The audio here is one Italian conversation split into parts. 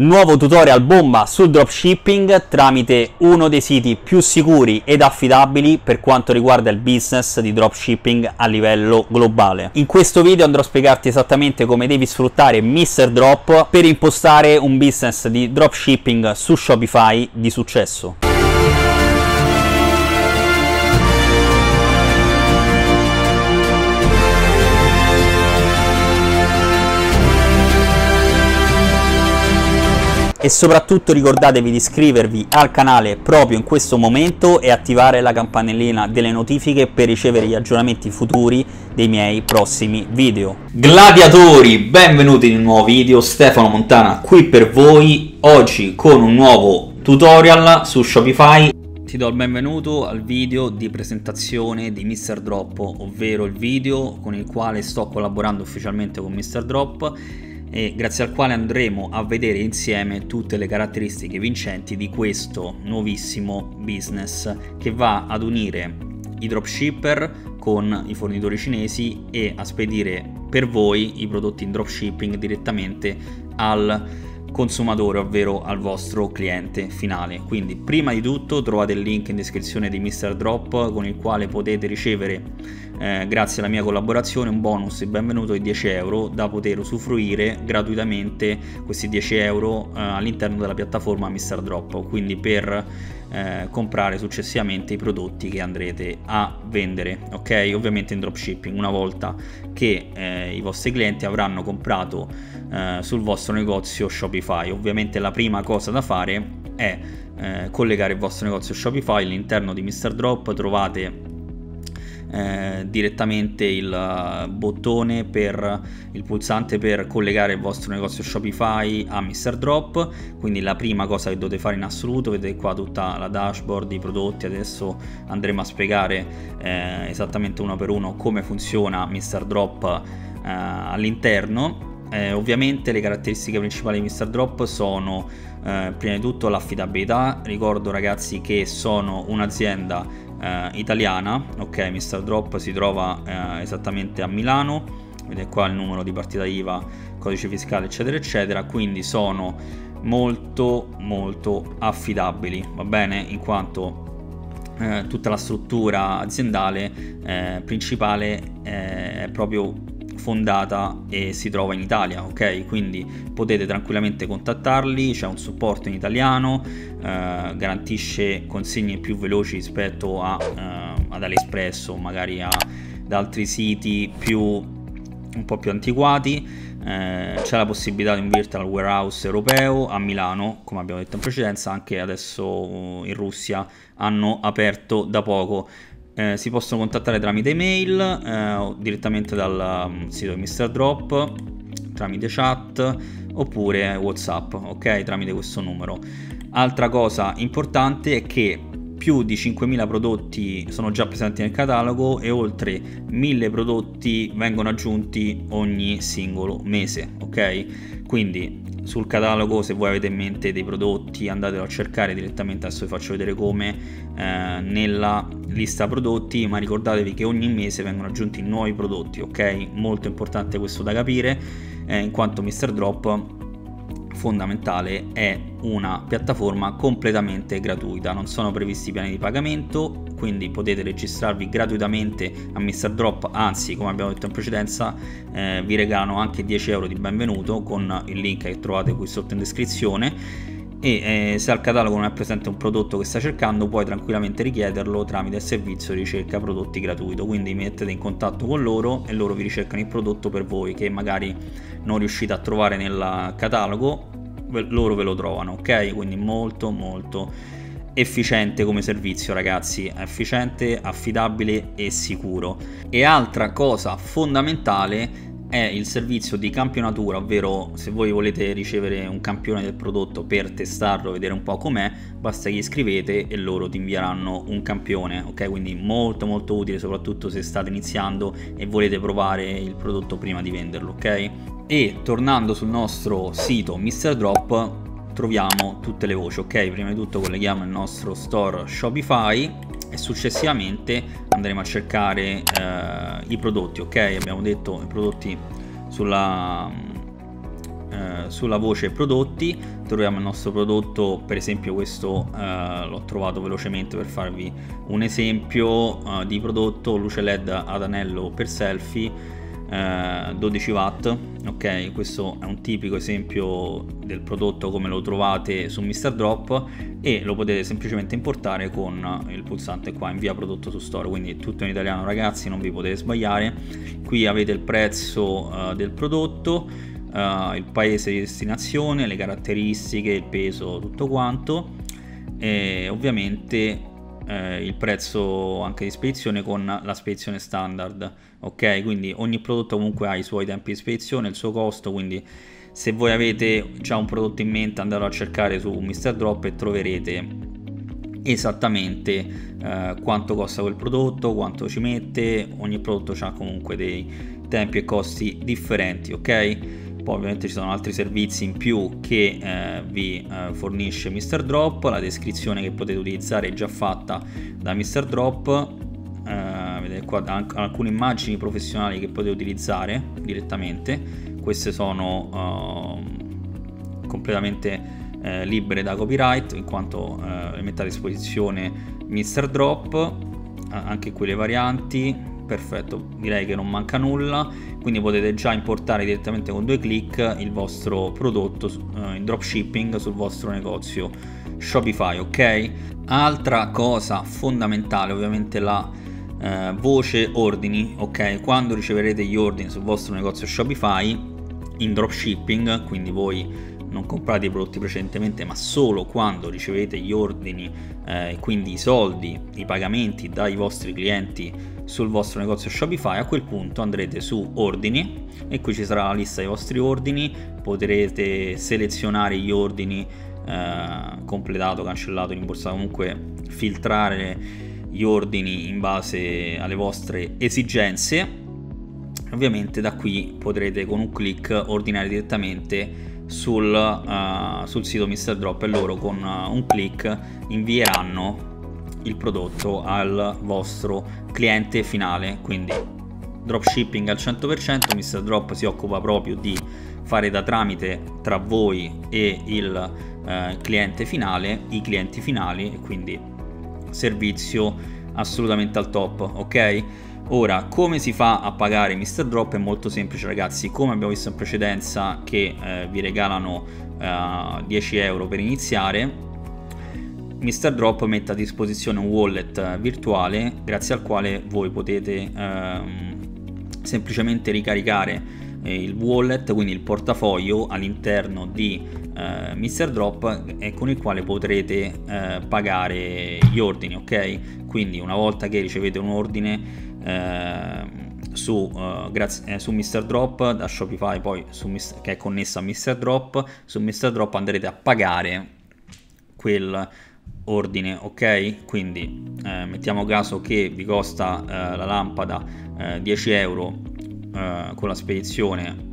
Nuovo tutorial bomba sul dropshipping tramite uno dei siti più sicuri ed affidabili per quanto riguarda il business di dropshipping a livello globale. In questo video andrò a spiegarti esattamente come devi sfruttare Mr. Drop per impostare un business di dropshipping su Shopify di successo. E soprattutto ricordatevi di iscrivervi al canale proprio in questo momento e attivare la campanellina delle notifiche per ricevere gli aggiornamenti futuri dei miei prossimi video. Gladiatori, benvenuti in un nuovo video, Stefano Montana qui per voi, oggi con un nuovo tutorial su Shopify ti do il benvenuto al video di presentazione di Mr. Drop, ovvero il video con il quale sto collaborando ufficialmente con Mr. Drop e grazie al quale andremo a vedere insieme tutte le caratteristiche vincenti di questo nuovissimo business che va ad unire i dropshipper con i fornitori cinesi e a spedire per voi i prodotti in dropshipping direttamente al consumatore, ovvero al vostro cliente finale. Quindi prima di tutto trovate il link in descrizione di Mr. Drop con il quale potete ricevere eh, grazie alla mia collaborazione un bonus di benvenuto di 10 euro da poter usufruire gratuitamente questi 10 euro eh, all'interno della piattaforma Mr. Drop quindi per eh, comprare successivamente i prodotti che andrete a vendere ok ovviamente in dropshipping una volta che eh, i vostri clienti avranno comprato eh, sul vostro negozio Shopify ovviamente la prima cosa da fare è eh, collegare il vostro negozio Shopify all'interno di Mr. Drop trovate eh, direttamente il eh, bottone per il pulsante per collegare il vostro negozio Shopify a Mr. Drop quindi la prima cosa che dovete fare in assoluto vedete qua tutta la dashboard i prodotti adesso andremo a spiegare eh, esattamente uno per uno come funziona Mr. Drop eh, all'interno eh, ovviamente le caratteristiche principali di Mr. Drop sono prima di tutto l'affidabilità, ricordo ragazzi che sono un'azienda eh, italiana, ok Mr. Drop si trova eh, esattamente a Milano, vedete qua il numero di partita IVA, codice fiscale eccetera eccetera, quindi sono molto molto affidabili, va bene, in quanto eh, tutta la struttura aziendale eh, principale eh, è proprio fondata e si trova in Italia, ok? Quindi potete tranquillamente contattarli, c'è un supporto in italiano, eh, garantisce consegne più veloci rispetto a, eh, ad AliExpress magari a, ad altri siti più un po' più antiquati. Eh, c'è la possibilità di un virtual warehouse europeo a Milano, come abbiamo detto in precedenza, anche adesso in Russia hanno aperto da poco eh, si possono contattare tramite email eh, o direttamente dal um, sito di Mr. Drop, tramite chat oppure WhatsApp, ok? Tramite questo numero. Altra cosa importante è che più di 5.000 prodotti sono già presenti nel catalogo e oltre 1.000 prodotti vengono aggiunti ogni singolo mese, ok? Quindi sul catalogo se voi avete in mente dei prodotti andatelo a cercare direttamente adesso vi faccio vedere come eh, nella lista prodotti ma ricordatevi che ogni mese vengono aggiunti nuovi prodotti ok molto importante questo da capire eh, in quanto Mr. Drop fondamentale è una piattaforma completamente gratuita non sono previsti piani di pagamento quindi potete registrarvi gratuitamente a Mr. Drop anzi come abbiamo detto in precedenza eh, vi regalano anche 10 euro di benvenuto con il link che trovate qui sotto in descrizione e eh, se al catalogo non è presente un prodotto che sta cercando puoi tranquillamente richiederlo tramite il servizio ricerca prodotti gratuito. Quindi mettete in contatto con loro e loro vi ricercano il prodotto per voi che magari non riuscite a trovare nel catalogo loro ve lo trovano ok? Quindi molto molto efficiente come servizio ragazzi, efficiente, affidabile e sicuro. E altra cosa fondamentale è il servizio di campionatura, ovvero se voi volete ricevere un campione del prodotto per testarlo, vedere un po' com'è, basta che iscrivete e loro ti invieranno un campione, ok? Quindi molto molto utile soprattutto se state iniziando e volete provare il prodotto prima di venderlo, ok? E tornando sul nostro sito Mr. Drop, troviamo tutte le voci ok prima di tutto colleghiamo il nostro store shopify e successivamente andremo a cercare eh, i prodotti ok? Abbiamo detto i prodotti sulla, eh, sulla voce prodotti. Troviamo il nostro prodotto per esempio questo eh, l'ho trovato velocemente per farvi un esempio eh, di prodotto luce led ad anello per selfie 12 eh, watt ok? Questo è un tipico esempio del prodotto come lo trovate su Mr. Drop e lo potete semplicemente importare con il pulsante qua invia prodotto su store. Quindi tutto in italiano ragazzi non vi potete sbagliare. Qui avete il prezzo uh, del prodotto uh, il paese di destinazione le caratteristiche il peso tutto quanto. E ovviamente eh, il prezzo anche di spedizione con la spedizione standard ok quindi ogni prodotto comunque ha i suoi tempi di spedizione il suo costo quindi se voi avete già un prodotto in mente andatelo a cercare su Mr. Drop e troverete esattamente eh, quanto costa quel prodotto quanto ci mette ogni prodotto ha comunque dei tempi e costi differenti ok poi ovviamente ci sono altri servizi in più che eh, vi eh, fornisce Mr. Drop, la descrizione che potete utilizzare è già fatta da Mr. Drop, eh, vedete qua alcune immagini professionali che potete utilizzare direttamente, queste sono ehm, completamente eh, libere da copyright in quanto eh, le mette a disposizione Mr. Drop, anche qui le varianti, perfetto direi che non manca nulla quindi potete già importare direttamente con due clic il vostro prodotto eh, in dropshipping sul vostro negozio Shopify ok? Altra cosa fondamentale ovviamente la eh, voce ordini ok? Quando riceverete gli ordini sul vostro negozio Shopify in dropshipping quindi voi non comprate i prodotti precedentemente ma solo quando ricevete gli ordini eh, quindi i soldi i pagamenti dai vostri clienti sul vostro negozio Shopify, a quel punto andrete su ordini e qui ci sarà la lista dei vostri ordini, potrete selezionare gli ordini eh, completato, cancellato, rimborsato, comunque filtrare gli ordini in base alle vostre esigenze. Ovviamente da qui potrete con un clic ordinare direttamente sul, uh, sul sito Mr. Drop e loro con uh, un clic invieranno il prodotto al vostro cliente finale quindi dropshipping al 100% Mr. Drop si occupa proprio di fare da tramite tra voi e il eh, cliente finale i clienti finali quindi servizio assolutamente al top ok ora come si fa a pagare Mr. Drop è molto semplice ragazzi come abbiamo visto in precedenza che eh, vi regalano eh, 10 euro per iniziare Mr. Drop mette a disposizione un wallet virtuale grazie al quale voi potete ehm, semplicemente ricaricare eh, il wallet, quindi il portafoglio all'interno di eh, Mr. Drop e con il quale potrete eh, pagare gli ordini, ok? Quindi una volta che ricevete un ordine su, uh, grazie, eh, su Mr. Drop da Shopify poi su, che è connesso a Mr. Drop su Mr. Drop andrete a pagare quel ordine ok quindi eh, mettiamo caso che vi costa eh, la lampada eh, 10 euro eh, con la spedizione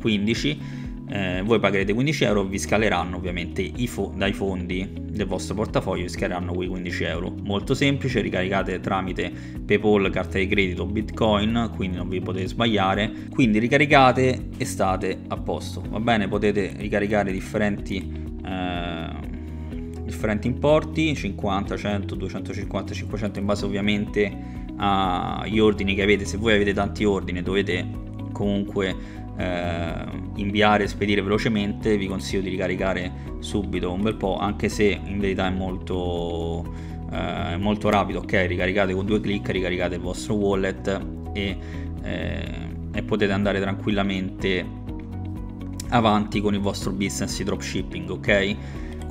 15 eh, eh, voi pagherete 15 euro vi scaleranno ovviamente fo- dai fondi del vostro portafoglio vi scaleranno quei 15 euro. Molto semplice ricaricate tramite paypal carta di credito bitcoin quindi non vi potete sbagliare. Quindi ricaricate e state a posto va bene? Potete ricaricare differenti differenti importi 50 100 250 500 in base ovviamente agli ordini che avete. Se voi avete tanti ordini dovete comunque eh, inviare e spedire velocemente vi consiglio di ricaricare subito un bel po' anche se in verità è molto, eh, molto rapido ok? Ricaricate con due clic ricaricate il vostro wallet e, eh, e potete andare tranquillamente avanti con il vostro business di dropshipping ok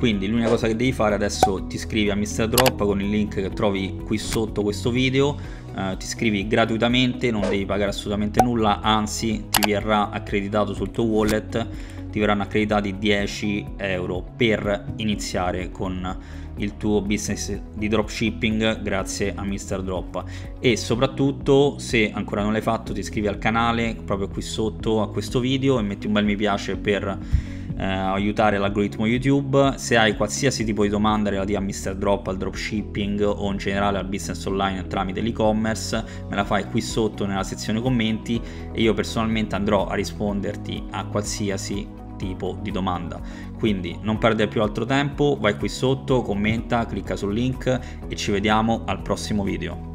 quindi l'unica cosa che devi fare adesso ti iscrivi a Mr. Drop con il link che trovi qui sotto questo video eh, ti iscrivi gratuitamente non devi pagare assolutamente nulla anzi ti verrà accreditato sul tuo wallet ti verranno accreditati 10 euro per iniziare con il tuo business di dropshipping grazie a Mr. Drop e soprattutto se ancora non l'hai fatto ti iscrivi al canale proprio qui sotto a questo video e metti un bel mi piace per eh, aiutare l'algoritmo YouTube. Se hai qualsiasi tipo di domanda relativa a Mr. Drop, al dropshipping o in generale al business online tramite l'e-commerce, me la fai qui sotto nella sezione commenti e io personalmente andrò a risponderti a qualsiasi tipo di domanda. Quindi non perdere più altro tempo, vai qui sotto, commenta, clicca sul link e ci vediamo al prossimo video.